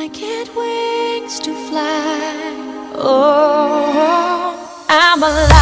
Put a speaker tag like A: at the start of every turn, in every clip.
A: I get wings to fly. Oh, I'm alive.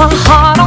A: my heart.